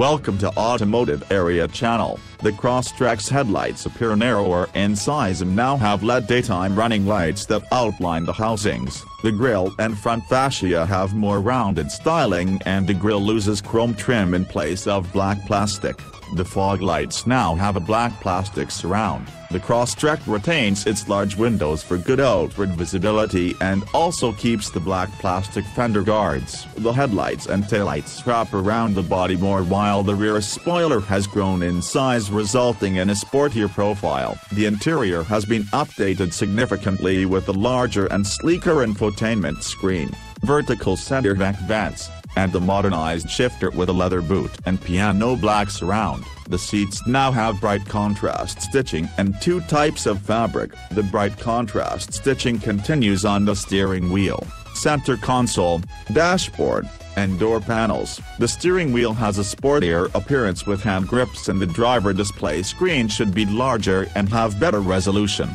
Welcome to Automotive Area Channel. The Crosstrek's headlights appear narrower in size and now have LED daytime running lights that outline the housings. The grille and front fascia have more rounded styling and the grille loses chrome trim in place of black plastic. The fog lights now have a black plastic surround. The Crosstrek retains its large windows for good outward visibility and also keeps the black plastic fender guards. The headlights and taillights wrap around the body more while the rear spoiler has grown in size resulting in a sportier profile. The interior has been updated significantly with a larger and sleeker infotainment screen, vertical center back vents, and the modernized shifter with a leather boot and piano black surround. The seats now have bright contrast stitching and two types of fabric. The bright contrast stitching continues on the steering wheel, center console, dashboard, and door panels. The steering wheel has a sportier appearance with hand grips and the driver display screen should be larger and have better resolution.